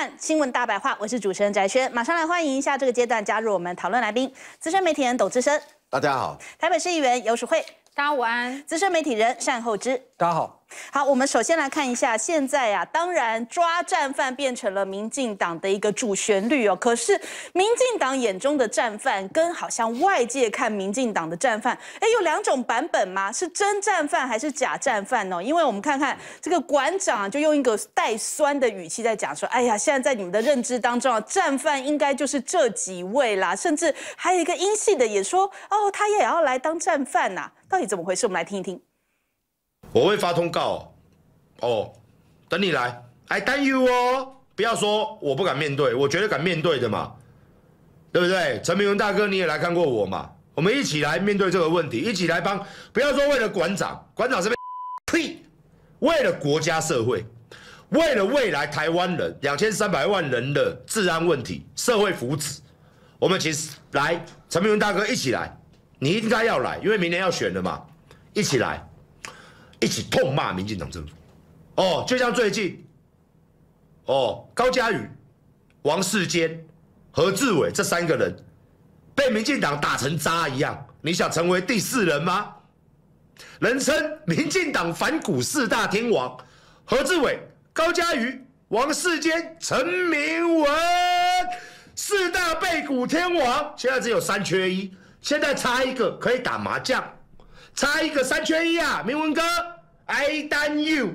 看新闻大白话，我是主持人翟轩，马上来欢迎一下这个阶段加入我们讨论来宾，资深媒体人董志深，大家好；台北市议员游淑慧，大家午安；资深媒体人单厚之，大家好。好，我们首先来看一下，现在呀，当然抓战犯变成了民进党的一个主旋律哦。可是民进党眼中的战犯，跟好像外界看民进党的战犯，哎，有两种版本吗？是真战犯还是假战犯哦？因为我们看看这个馆长就用一个带酸的语气在讲说，哎呀，现在在你们的认知当中啊，战犯应该就是这几位啦，甚至还有一个英系的也说，哦，他也要来当战犯呐，到底怎么回事？我们来听一听。我会发通告，哦，等你来，I 等 you 哦，不要说我不敢面对，我绝对敢面对的嘛，对不对？陈明文大哥你也来看过我嘛，我们一起来面对这个问题，一起来帮，不要说为了馆长，馆长这边 呸，为了国家社会，为了未来台湾人两千三百万人的治安问题、社会福祉，我们其实来，陈明文大哥一起来，你应该要来，因为明年要选了嘛，一起来。一起痛骂民进党政府，哦，就像最近，哦，高嘉瑜、王世坚、何志伟这三个人被民进党打成渣一样，你想成为第四人吗？人称民进党反股四大天王，何志伟、高嘉瑜、王世坚、陈明文四大背股天王，现在只有三缺一，现在差一个可以打麻将。差一个三缺一啊，铭文哥，I done you。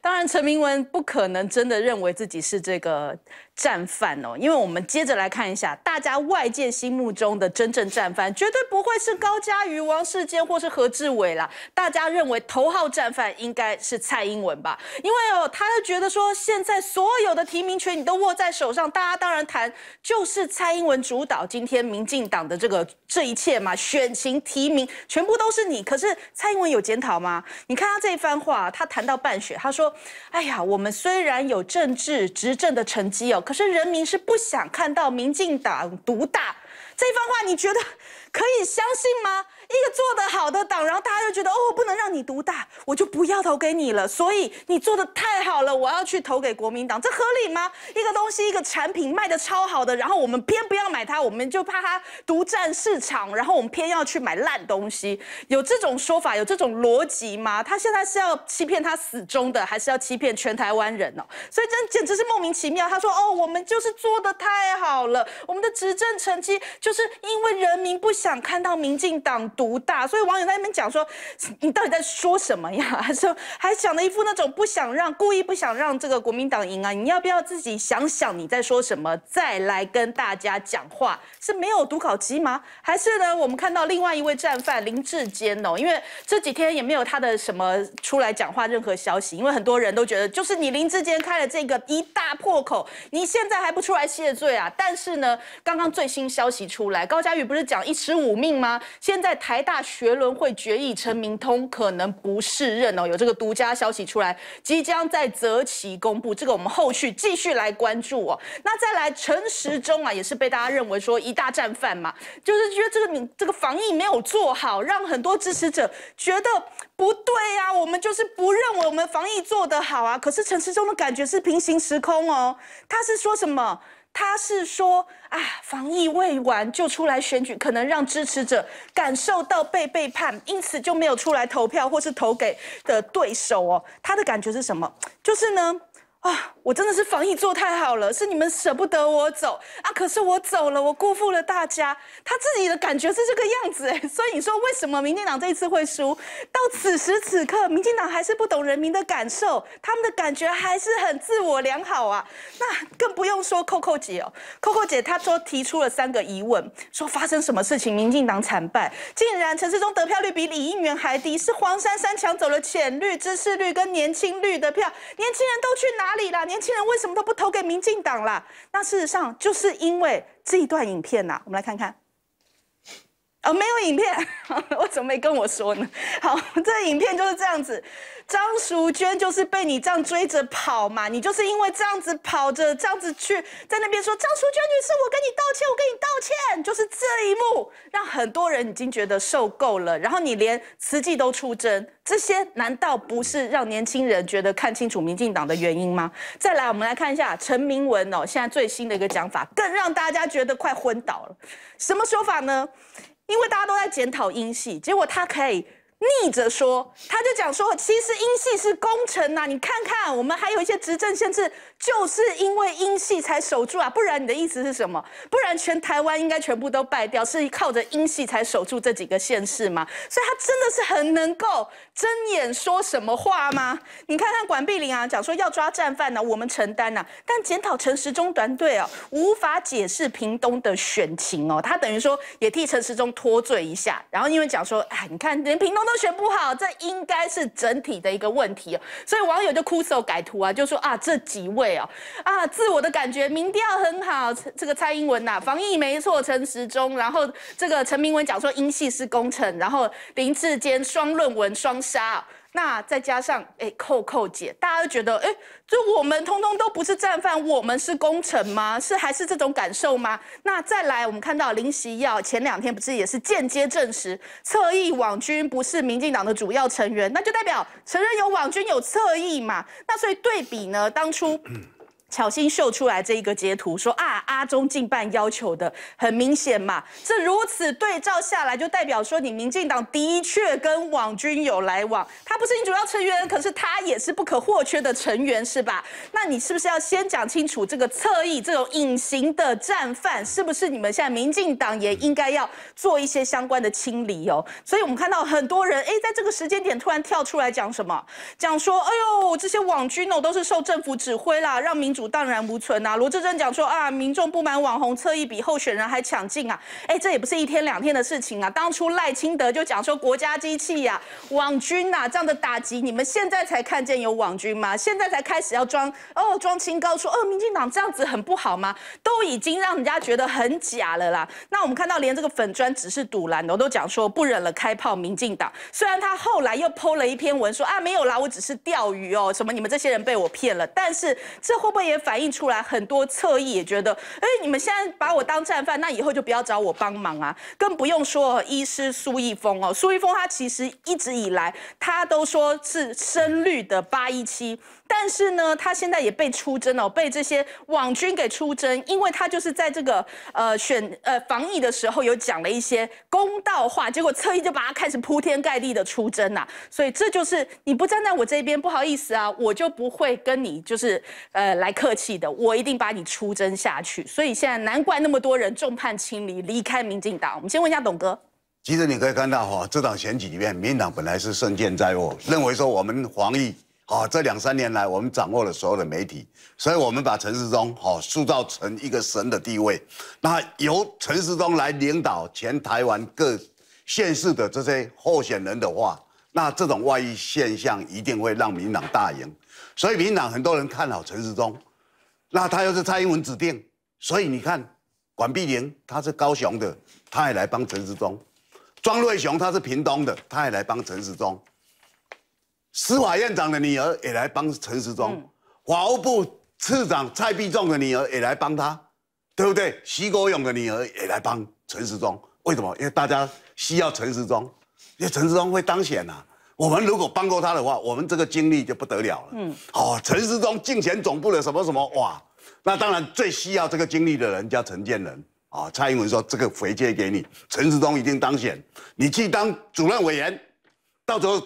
当然，陈明文不可能真的认为自己是这个。战犯哦，因为我们接着来看一下，大家外界心目中的真正战犯，绝对不会是高嘉瑜、王世坚或是何志伟啦。大家认为头号战犯应该是蔡英文吧？因为哦，他就觉得说现在所有的提名权你都握在手上，大家当然谈就是蔡英文主导今天民进党的这个这一切嘛，选情提名全部都是你。可是蔡英文有检讨吗？你看他这一番话，他谈到半选，他说：“哎呀，我们虽然有政治执政的成绩哦。”可是人民是不想看到民进党独大，这番话你觉得可以相信吗？一个做得好的党，然后大家就觉得哦，不能让你独大，我就不要投给你了。所以你做的太好了，我要去投给国民党，这合理吗？一个东西，一个产品卖的超好的，然后我们偏不要买它，我们就怕它独占市场，然后我们偏要去买烂东西，有这种说法，有这种逻辑吗？他现在是要欺骗他死忠的，还是要欺骗全台湾人呢？所以真简直是莫名其妙。他说哦，我们就是做的太好了，我们的执政成绩就是因为人民不想看到民进党。独大，所以网友在那边讲说，你到底在说什么呀？还说还讲了一副那种不想让，故意不想让这个国民党赢啊？你要不要自己想想你在说什么，再来跟大家讲话？是没有读考机吗？还是呢？我们看到另外一位战犯林志坚哦，因为这几天也没有他的什么出来讲话任何消息，因为很多人都觉得就是你林志坚开了这个一大破口，你现在还不出来谢罪啊？但是呢，刚刚最新消息出来，高嘉瑜不是讲一尺五命吗？现在。台大学伦会决议陈明通可能不适任哦，有这个独家消息出来，即将在择期公布，这个我们后续继续来关注哦。那再来陈时中啊，也是被大家认为说一大战犯嘛，就是觉得这个你这个防疫没有做好，让很多支持者觉得不对呀，我们就是不认为我们防疫做得好啊。可是陈时中的感觉是平行时空哦，他是说什么？他是说啊，防疫未完就出来选举，可能让支持者感受到被背叛，因此就没有出来投票或是投给的对手哦。他的感觉是什么？就是呢。啊，我真的是防疫做太好了，是你们舍不得我走啊！可是我走了，我辜负了大家。他自己的感觉是这个样子哎，所以你说为什么民进党这一次会输？到此时此刻，民进党还是不懂人民的感受，他们的感觉还是很自我良好啊。那更不用说 Coco 姐哦，Coco 姐她说提出了三个疑问，说发生什么事情，民进党惨败，竟然陈世忠得票率比李应元还低，是黄珊珊抢走了浅绿、支持率跟年轻绿的票，年轻人都去哪？里啦？年轻人为什么都不投给民进党啦？那事实上就是因为这一段影片呐，我们来看看。呃，没有影片，我怎么没跟我说呢？好，这影片就是这样子。张淑娟就是被你这样追着跑嘛，你就是因为这样子跑着，这样子去在那边说张淑娟女士，我跟你道歉，我跟你道歉，就是这一幕让很多人已经觉得受够了。然后你连慈济都出征，这些难道不是让年轻人觉得看清楚民进党的原因吗？再来，我们来看一下陈明文哦，现在最新的一个讲法，更让大家觉得快昏倒了。什么说法呢？因为大家都在检讨英系，结果他可以。逆着说，他就讲说，其实英系是功臣呐，你看看我们还有一些执政限制，就是因为英系才守住啊，不然你的意思是什么？不然全台湾应该全部都败掉，是靠着英系才守住这几个县市吗？所以他真的是很能够睁眼说什么话吗？你看看管碧玲啊，讲说要抓战犯呢，我们承担呐，但检讨陈时中团队哦，无法解释屏东的选情哦，他等于说也替陈时中脱罪一下，然后因为讲说，哎，你看连屏东。都选不好，这应该是整体的一个问题哦。所以网友就哭手改图啊，就说啊，这几位哦，啊，自我的感觉民调很好，这个蔡英文呐，防疫没错，陈时中，然后这个陈明文讲说英系是工程，然后林志坚双论文双杀。那再加上哎，扣扣姐，大家都觉得哎，就我们通通都不是战犯，我们是功臣吗？是还是这种感受吗？那再来，我们看到林夕耀前两天不是也是间接证实侧翼网军不是民进党的主要成员，那就代表承认有网军有侧翼嘛？那所以对比呢，当初。巧心秀出来这一个截图，说啊，阿中进办要求的很明显嘛，这如此对照下来，就代表说你民进党的确跟网军有来往，他不是你主要成员，可是他也是不可或缺的成员，是吧？那你是不是要先讲清楚这个侧翼这种隐形的战犯，是不是你们现在民进党也应该要做一些相关的清理哦？所以我们看到很多人，哎，在这个时间点突然跳出来讲什么，讲说，哎呦，这些网军哦都是受政府指挥啦，让民主荡然无存呐！罗志珍讲说啊，民众不满网红侧翼比候选人还抢镜啊！哎，这也不是一天两天的事情啊！当初赖清德就讲说国家机器呀，网军呐这样的打击，你们现在才看见有网军吗？现在才开始要装哦装清高说哦，民进党这样子很不好吗？都已经让人家觉得很假了啦！那我们看到连这个粉砖只是堵拦的，我都讲说不忍了开炮民进党。虽然他后来又剖了一篇文说啊没有啦，我只是钓鱼哦，什么你们这些人被我骗了，但是这会不会也反映？出来很多侧翼也觉得，哎，你们现在把我当战犯，那以后就不要找我帮忙啊！更不用说医师苏一峰哦，苏一峰他其实一直以来他都说是深绿的八一七。但是呢，他现在也被出征哦，被这些网军给出征，因为他就是在这个呃选呃防疫的时候有讲了一些公道话，结果侧翼就把他开始铺天盖地的出征呐，所以这就是你不站在我这边，不好意思啊，我就不会跟你就是呃来客气的，我一定把你出征下去。所以现在难怪那么多人众叛亲离，离开民进党。我们先问一下董哥，其实你可以看到哈，这场选举里面，民进党本来是胜券在握，认为说我们防疫。好，这两三年来，我们掌握了所有的媒体，所以我们把陈世忠好塑造成一个神的地位。那由陈世忠来领导全台湾各县市的这些候选人的话，那这种外溢现象一定会让民党大赢。所以民党很多人看好陈世忠，那他又是蔡英文指定，所以你看管碧玲他是高雄的，他也来帮陈世忠；庄瑞雄他是屏东的，他也来帮陈世忠。司法院长的女儿也来帮陈时中，法务部次长蔡必仲的女儿也来帮他，对不对？徐国勇的女儿也来帮陈时中，为什么？因为大家需要陈时中，因为陈时中会当选呐。我们如果帮过他的话，我们这个精力就不得了了。嗯，哦，陈时中竞选总部的什么什么哇，那当然最需要这个精力的人叫陈建仁啊。蔡英文说这个回借给你，陈时中一定当选，你去当主任委员，到时候。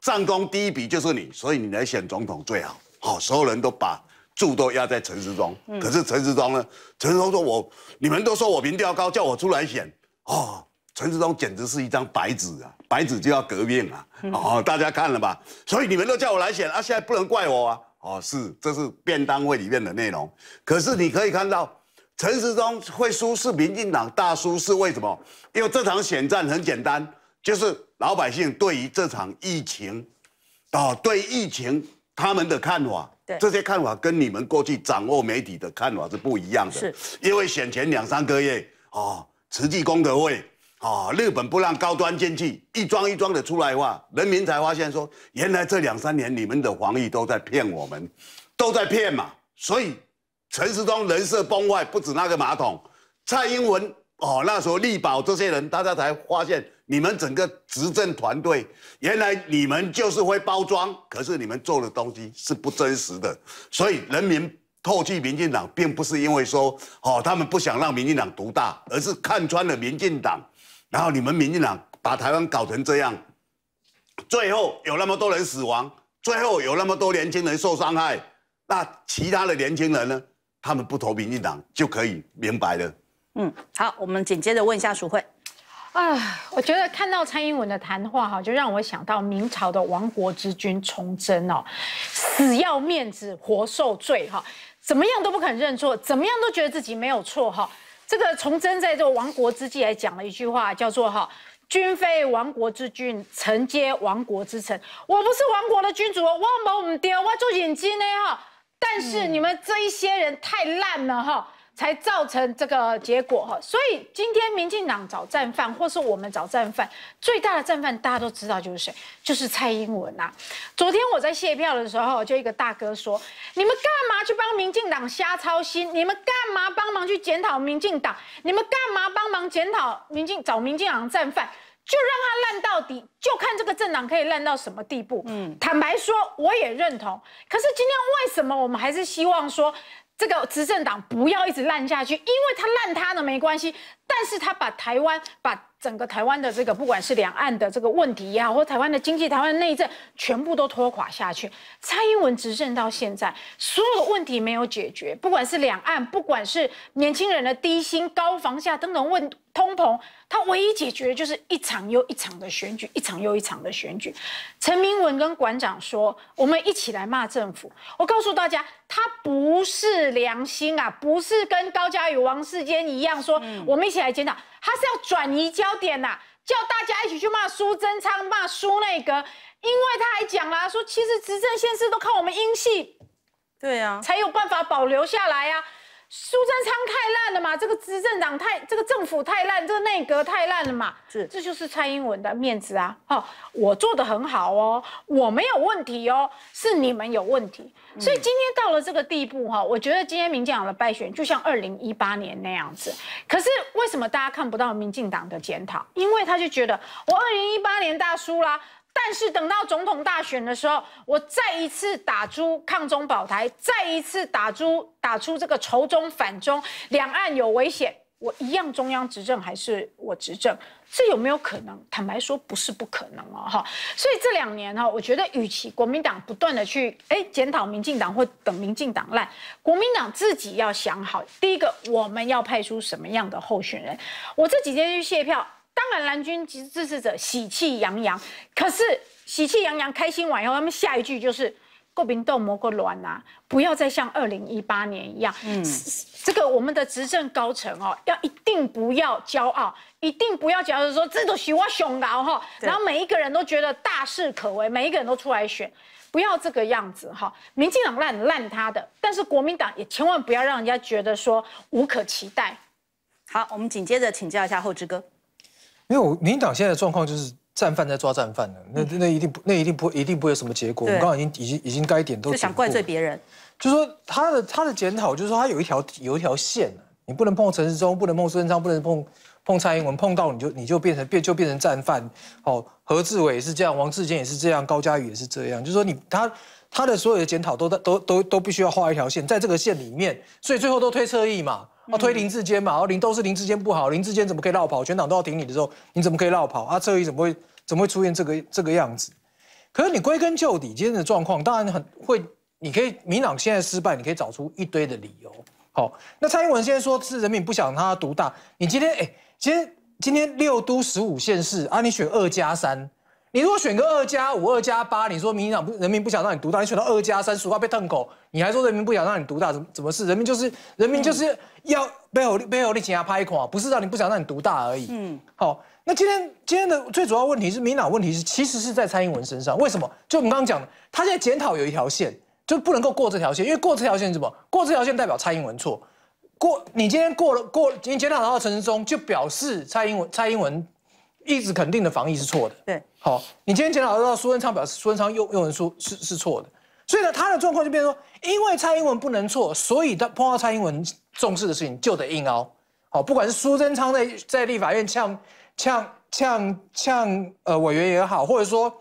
战功第一笔就是你，所以你来选总统最好。好，所有人都把注都压在陈时中。可是陈时中呢？陈时中说：“我你们都说我民调高，叫我出来选。”哦，陈时中简直是一张白纸啊！白纸就要革命啊！哦，大家看了吧？所以你们都叫我来选啊！现在不能怪我啊！哦，是，这是便当会里面的内容。可是你可以看到，陈时中会输是民进党大输，是为什么？因为这场选战很简单。就是老百姓对于这场疫情，啊，对疫情他们的看法，这些看法跟你们过去掌握媒体的看法是不一样的。是，因为选前两三个月，哦，慈济功德会，啊，日本不让高端进去，一桩一桩的出来的话，人民才发现说，原来这两三年你们的防疫都在骗我们，都在骗嘛。所以陈时中人设崩坏，不止那个马桶，蔡英文哦，那时候力保这些人，大家才发现你们整个执政团队，原来你们就是会包装，可是你们做的东西是不真实的，所以人民。唾弃民进党，并不是因为说哦，他们不想让民进党独大，而是看穿了民进党。然后你们民进党把台湾搞成这样，最后有那么多人死亡，最后有那么多年轻人受伤害，那其他的年轻人呢？他们不投民进党就可以明白了。嗯，好，我们紧接着问一下淑慧。啊，我觉得看到蔡英文的谈话哈，就让我想到明朝的亡国之君崇祯哦，死要面子活受罪哈。怎么样都不肯认错，怎么样都觉得自己没有错哈。这个崇祯在这个亡国之际还讲了一句话，叫做哈，君非亡国之君，臣皆亡国之臣。我不是亡国的君主，我某唔丢，我做眼睛呢哈。但是你们这一些人太烂了哈。才造成这个结果哈，所以今天民进党找战犯，或是我们找战犯，最大的战犯大家都知道就是谁，就是蔡英文呐。昨天我在卸票的时候，就一个大哥说：“你们干嘛去帮民进党瞎操心？你们干嘛帮忙去检讨民进党？你们干嘛帮忙检讨民进找民进党战犯？就让他烂到底，就看这个政党可以烂到什么地步。”嗯，坦白说，我也认同。可是今天为什么我们还是希望说？这个执政党不要一直烂下去，因为他烂他的没关系，但是他把台湾把。整个台湾的这个，不管是两岸的这个问题也好，或台湾的经济、台湾的内政，全部都拖垮下去。蔡英文执政到现在，所有的问题没有解决，不管是两岸，不管是年轻人的低薪、高房价等等问通膨，他唯一解决的就是一场又一场的选举，一场又一场的选举。陈明文跟馆长说：“我们一起来骂政府。”我告诉大家，他不是良心啊，不是跟高嘉宇、王世坚一样说，我们一起来检讨。他是要转移焦点呐，叫大家一起去骂苏贞昌、骂苏内阁，因为他还讲啦说，其实执政县市都靠我们英系，对啊，才有办法保留下来呀。苏贞昌太烂了嘛，这个执政党太，这个政府太烂，这个内阁太烂了嘛，是，这就是蔡英文的面子啊！哦，我做的很好哦，我没有问题哦，是你们有问题。所以今天到了这个地步哈，我觉得今天民进党的败选就像二零一八年那样子。可是为什么大家看不到民进党的检讨？因为他就觉得我二零一八年大输啦。但是等到总统大选的时候，我再一次打出抗中保台，再一次打出打出这个仇中反中，两岸有危险，我一样中央执政还是我执政，这有没有可能？坦白说，不是不可能哦，哈。所以这两年哈，我觉得与其国民党不断的去哎检讨民进党或等民进党烂，国民党自己要想好，第一个我们要派出什么样的候选人？我这几天去卸票。当然，蓝军支支持者喜气洋洋，可是喜气洋洋、开心完以后，他们下一句就是“国民斗魔个卵呐，不要再像二零一八年一样。”嗯，这个我们的执政高层哦，要一定不要骄傲，一定不要骄傲说这都喜欢熊高哈，然后每一个人都觉得大势可为，每一个人都出来选，不要这个样子哈。民进党烂烂他的，但是国民党也千万不要让人家觉得说无可期待。好，我们紧接着请教一下后知哥。因为民进党现在的状况就是战犯在抓战犯了，那那一定不那一定不一定不会有什么结果。我们刚刚已经已经已经该点都就想怪罪别人，就说他的他的检讨就是说他有一条有一条线你不能碰陈世忠，不能碰孙文昌，不能碰碰蔡英文，碰到你就你就变成变就变成战犯。哦，何志伟也是这样，王志坚也是这样，高嘉宇也是这样，就是说你他他的所有的检讨都都都都必须要画一条线，在这个线里面，所以最后都推侧翼嘛。啊，推林志坚嘛，然后林都是林志坚不好，林志坚怎么可以绕跑？全党都要挺你的时候，你怎么可以绕跑？啊，侧翼怎么会怎么会出现这个这个样子？可是你归根究底，今天的状况当然很会，你可以民党现在失败，你可以找出一堆的理由。好，那蔡英文现在说是人民不想他独大，你今天哎，今天今天六都十五县市啊，你选二加三。你如果选个二加五、二加八，你说民进党不人民不想让你独大，你选到二加三，俗话被瞪口，你还说人民不想让你独大，怎怎么是？人民就是人民就是要背后背后力请他拍垮，不是让你不想让你独大而已。嗯，好，那今天今天的最主要问题是民党问题是其实是在蔡英文身上，为什么？就我们刚刚讲的，他现在检讨有一条线，就不能够过这条线，因为过这条线什么？过这条线代表蔡英文错。过你今天过了过，今天检讨到陈时中，就表示蔡英文蔡英文一直肯定的防疫是错的。对，好，你今天检讨到苏贞昌，表示苏贞昌用用人说是是错的，所以呢，他的状况就变成说，因为蔡英文不能错，所以他碰到蔡英文重视的事情就得硬凹。好，不管是苏贞昌在在立法院呛呛呛呛呃委员也好，或者说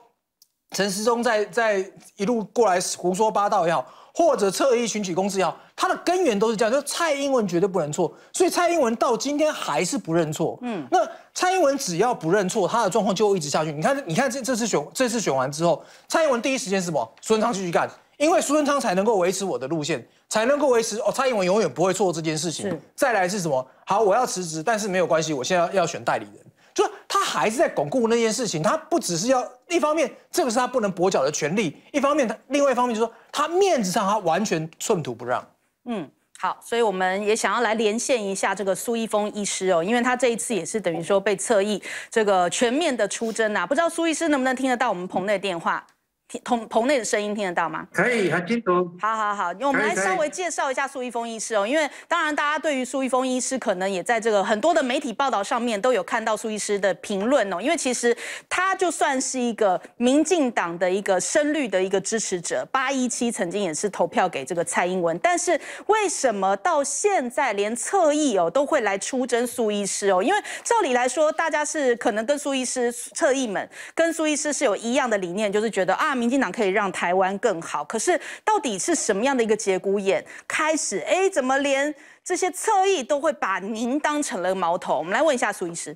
陈时中在在一路过来胡说八道也好，或者侧翼群起攻势也好，他的根源都是这样，就是蔡英文绝对不能错，所以蔡英文到今天还是不认错。嗯，那蔡英文只要不认错，他的状况就会一直下去。你看，你看这这次选这次选完之后，蔡英文第一时间是什么？苏贞昌继续干，因为苏贞昌才能够维持我的路线，才能够维持哦，蔡英文永远不会错这件事情是。再来是什么？好，我要辞职，但是没有关系，我现在要要选代理人。就他还是在巩固那件事情，他不只是要一方面，这个是他不能跛脚的权利；一方面，他另外一方面就是说，他面子上他完全寸土不让。嗯，好，所以我们也想要来连线一下这个苏一峰医师哦，因为他这一次也是等于说被侧翼这个全面的出征啊，不知道苏医师能不能听得到我们棚内电话，听同棚内的声音听得到吗？可以，很清楚。好好好，我们来稍微介绍一下苏一峰医师哦，因为当然大家对于苏一峰医师可能也在这个很多的媒体报道上面都有看到苏医师的评论哦，因为其实他就算是一个民进党的一个深绿的一个支持者，八一七曾经也是投票给这个蔡英文，但是为什么到现在连侧翼哦都会来出征苏医师哦？因为照理来说，大家是可能跟苏医师侧翼们跟苏医师是有一样的理念，就是觉得啊，民进党可以让台湾更好。可是到底是什么样的一个节骨眼开始？哎，怎么连这些侧翼都会把您当成了矛头？我们来问一下苏医师。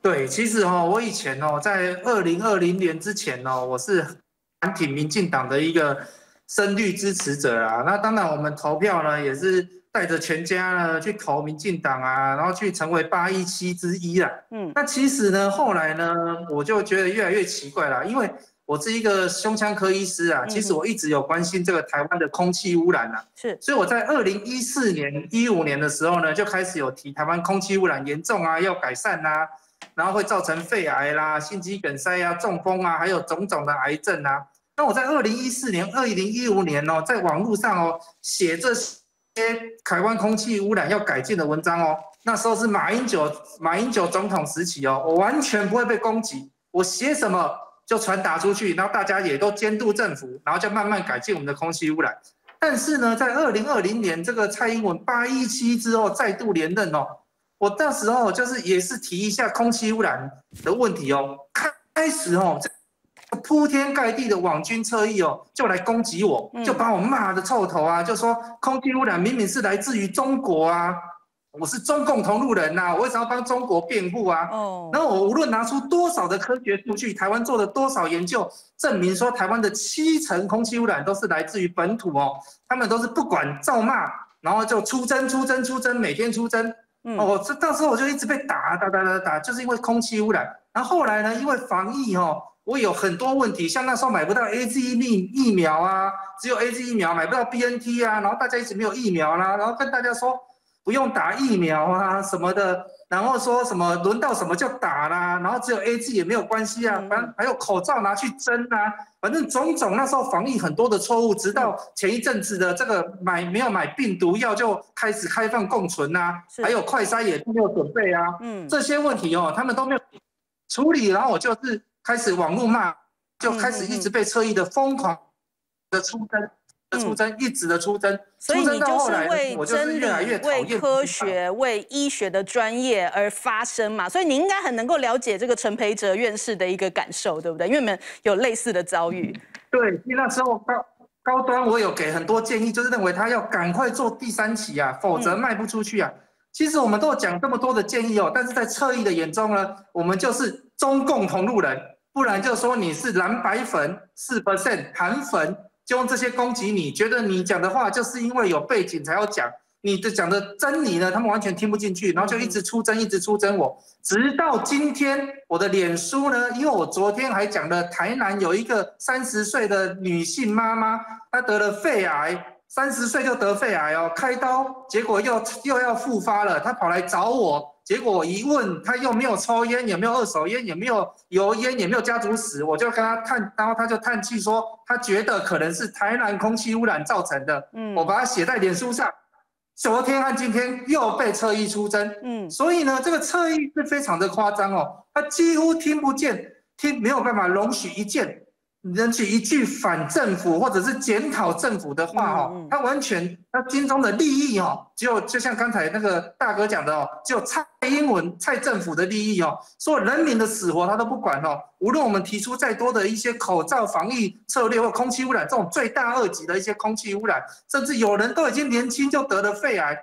对，其实哦，我以前哦，在二零二零年之前哦，我是蛮挺民进党的一个深绿支持者啊。那当然，我们投票呢，也是带着全家呢去投民进党啊，然后去成为八一七之一啦。嗯，那其实呢，后来呢，我就觉得越来越奇怪了，因为我是一个胸腔科医师啊，其实我一直有关心这个台湾的空气污染啊。是所以我在二零一四年、一五年的时候呢，就开始有提台湾空气污染严重啊，要改善啊，然后会造成肺癌啦、心肌梗塞啊、中风啊，还有种种的癌症啊。那我在二零一四年、二零一五年哦，在网络上哦写这些台湾空气污染要改进的文章哦，那时候是马英九马英九总统时期哦，我完全不会被攻击，我写什么就传达出去，然后大家也都监督政府，然后就慢慢改进我们的空气污染。但是呢，在二零二零年这个蔡英文八一七之后再度连任哦，我那时候就是也是提一下空气污染的问题哦，开始哦，铺天盖地的网军侧翼哦，就来攻击我，就把我骂的臭头啊，就说空气污染明明是来自于中国啊，我是中共同路人呐、我为什么要帮中国辩护啊？哦，然后我无论拿出多少的科学数据，台湾做了多少研究，证明说台湾的七成空气污染都是来自于本土哦，他们都是不管照骂，然后就出征出征出征，每天出征。嗯哦，这到时候我就一直被打打打打打，就是因为空气污染。然后后来呢，因为防疫哦，我有很多问题，像那时候买不到 A Z 疫疫苗啊，只有 A Z 疫苗买不到 B N T 啊，然后大家一直没有疫苗啦、然后跟大家说不用打疫苗啊什么的，然后说什么轮到什么就打啦，然后只有 A G 也没有关系啊，反正还有口罩拿去蒸啊，反正种种那时候防疫很多的错误，直到前一阵子的这个买没有买病毒药就开始开放共存啊，还有快筛也都没有准备啊，嗯，这些问题哦，他们都没有处理，然后我就是开始网络骂，就开始一直被侧翼的疯狂的出征。的出征，一直的出征，嗯所以你就是为真理越来越、讨为科学、为医学的专业而发声嘛，所以你应该很能够了解这个陈培哲院士的一个感受，对不对？因为你们有类似的遭遇。对，因为那时候高高端我有给很多建议，就是认为他要赶快做第三期啊，否则卖不出去啊。其实我们都有讲这么多的建议哦，但是在侧翼的眼中呢，我们就是中共同路人，不然就说你是蓝白粉四 percent 韩粉，就用这些攻击你，觉得你讲的话就是因为有背景才要讲。你的讲的真理呢，他们完全听不进去，然后就一直出征，一直出征我，直到今天我的脸书呢，因为我昨天还讲了台南有一个三十岁的女性妈妈，她得了肺癌，三十岁就得肺癌哦，开刀，结果又又要复发了，她跑来找我，结果我一问，他又没有抽烟，也没有二手烟，也没有油烟，也没有家族史，我就跟他叹，然后他就叹气说，他觉得可能是台南空气污染造成的，嗯我把它写在脸书上。昨天和今天又被侧翼出征，嗯，所以呢，这个侧翼是非常的夸张哦，他几乎听不见，听没有办法容许一件。人起一句反政府或者是检讨政府的话哦，他完全他心中的利益哦，只有就像刚才那个大哥讲的哦，只有蔡英文蔡政府的利益哦，所有人民的死活他都不管哦。无论我们提出再多的一些口罩防疫策略或空气污染这种罪大恶极的一些空气污染，甚至有人都已经年轻就得了肺癌。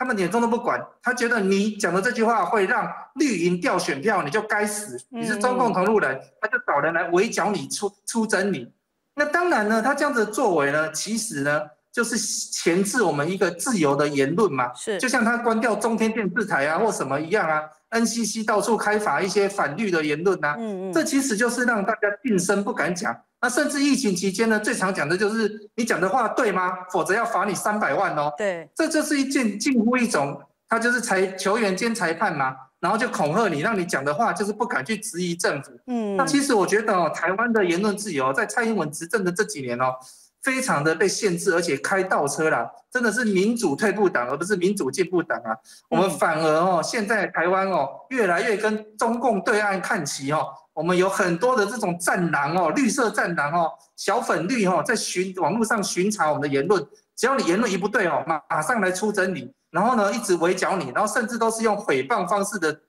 他们眼中都不管，他觉得你讲的这句话会让绿营掉选票，你就该死，你是中共同路人，他就找人来围剿你、出出征你。那当然呢，他这样子的作为呢，其实呢就是钳制我们一个自由的言论嘛。是，就像他关掉中天电视台啊，或什么一样啊，NCC 到处开罚一些反绿的言论呐。嗯嗯，这其实就是让大家噤声不敢讲。那甚至疫情期间呢，最常讲的就是你讲的话对吗？否则要罚你三百万哦。对，这就是一件近乎一种，他就是裁球员兼裁判嘛，然后就恐吓你，让你讲的话就是不敢去质疑政府。嗯，那其实我觉得哦，台湾的言论自由在蔡英文执政的这几年哦，非常的被限制，而且开倒车啦，真的是民主退步党，而不是民主进步党啊。我们反而哦，现在台湾哦，越来越跟中共对岸看齐哦。我们有很多的这种战狼哦，绿色战狼哦，小粉绿哦，在巡网络上巡查我们的言论，只要你言论一不对哦，马马上来出征你，然后呢一直围剿你，然后甚至都是用诽谤方式的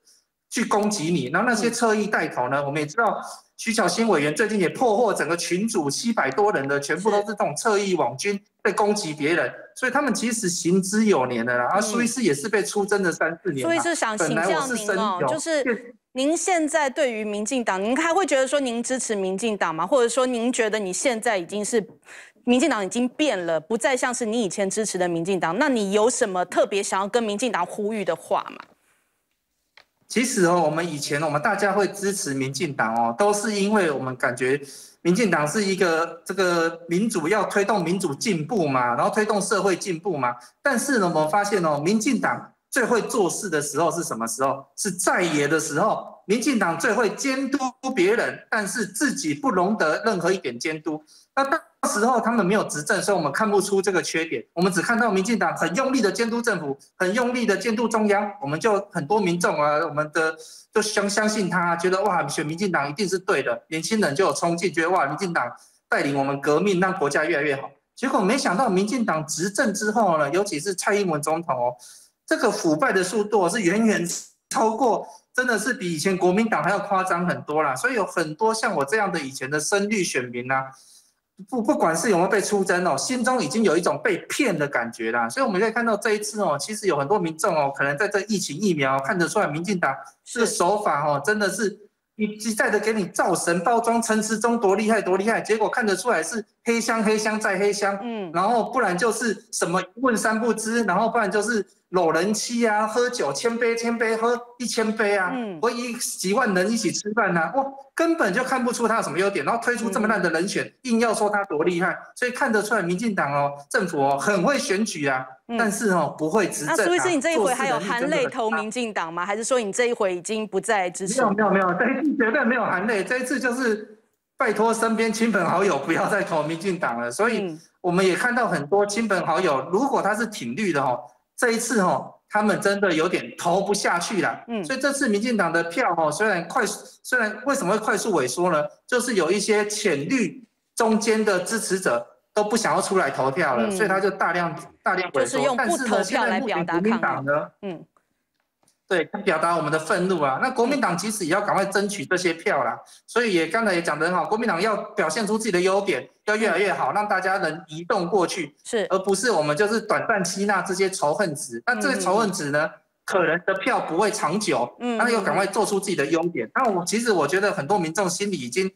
去攻击你。然后那些侧翼带头呢，我们也知道徐巧芯委员最近也破获整个群组七百多人的，全部都是这种侧翼网军在攻击别人，所以他们其实行之有年的啦。而苏伊士也是被出征了三四年，苏伊士想请教您哦，就是。您现在对于民进党，您还会觉得说您支持民进党吗？或者说您觉得你现在已经是民进党已经变了，不再像是你以前支持的民进党？那你有什么特别想要跟民进党呼吁的话吗？其实哦，我们以前我们大家会支持民进党哦，都是因为我们感觉民进党是一个这个民主要推动民主进步嘛，然后推动社会进步嘛。但是呢，我们发现哦，民进党。最会做事的时候是什么时候？是在野的时候。民进党最会监督别人，但是自己不容得任何一点监督。那到时候他们没有执政，所以我们看不出这个缺点。我们只看到民进党很用力的监督政府，很用力的监督中央，我们就很多民众啊，我们的就相相信他，觉得哇，选民进党一定是对的。年轻人就有冲劲，觉得哇，民进党带领我们革命，让国家越来越好。结果没想到，民进党执政之后呢，尤其是蔡英文总统哦。这个腐败的速度是远远超过，真的是比以前国民党还要夸张很多啦。所以有很多像我这样的以前的深绿选民呐，不不管是有没有被出征哦，心中已经有一种被骗的感觉啦。所以我们可以看到这一次哦，其实有很多民众哦，可能在这疫情疫苗看得出来，民进党这个手法哦，真的是一一再的给你造神包装，陈时中多厉害多厉害，结果看得出来是黑箱黑箱再黑箱，嗯，然后不然就是什么问三不知，然后不然就是。搂人妻啊，喝酒千杯千杯喝一千杯啊，我一几万人一起吃饭呐，哇，根本就看不出他有什么优点，然后推出这么烂的人选，硬要说他多厉害，所以看得出来民进党哦，政府哦很会选举啊，但是哦不会执政。那苏医师，你这一回还有含泪投民进党吗？还是说你这一回已经不再支持？没有没有没有，这一次绝对没有含泪，这一次就是拜托身边亲朋好友不要再投民进党了。所以我们也看到很多亲朋好友，如果他是挺绿的哈。这一次哦，他们真的有点投不下去了。嗯，所以这次民进党的票哦，虽然快，虽然为什么会快速萎缩呢？就是有一些浅绿中间的支持者都不想要出来投票了，所以他就大量大量萎缩。就是用不投票来表达抗呢，嗯。对，表达我们的愤怒啊！那国民党其实也要赶快争取这些票啦，所以也刚才也讲得很好，国民党要表现出自己的优点，要越来越好，让大家能移动过去，是，而不是我们就是短暂吸纳这些仇恨值。那这些仇恨值呢，可能的票不会长久，嗯，那要赶快做出自己的优点。那我其实我觉得很多民众心里已经。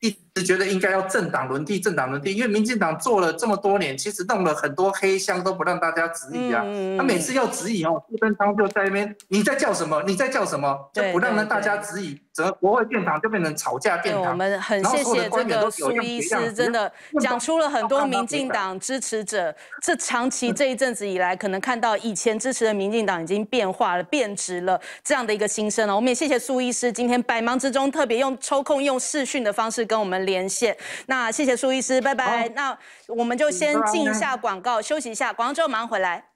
一直觉得应该要政党轮替，政党轮替，因为民进党做了这么多年，其实弄了很多黑箱都不让大家质疑啊。他每次要质疑哦，苏贞昌就在那边，你在叫什么？你在叫什么？就不让人大家质疑。整个国会殿堂就变成吵架殿堂。我们很谢谢这个苏医师，真的讲出了很多民进党支持者这长期这一阵子以来，可能看到以前支持的民进党已经变化了、变质了这样的一个心声了。我们也谢谢苏医师今天百忙之中特别用抽空用视讯的方式跟我们连线。那谢谢苏医师，拜拜。那我们就先进一下广告，休息一下，广告之后马上回来。